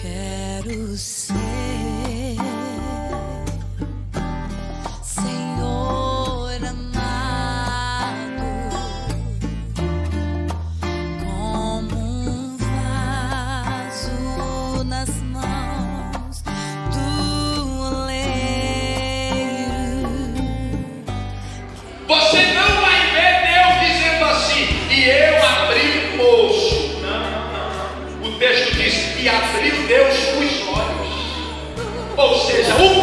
quero ser. Senhor amado, como um vaso nas texto diz, e abriu Deus os olhos. Ou seja, o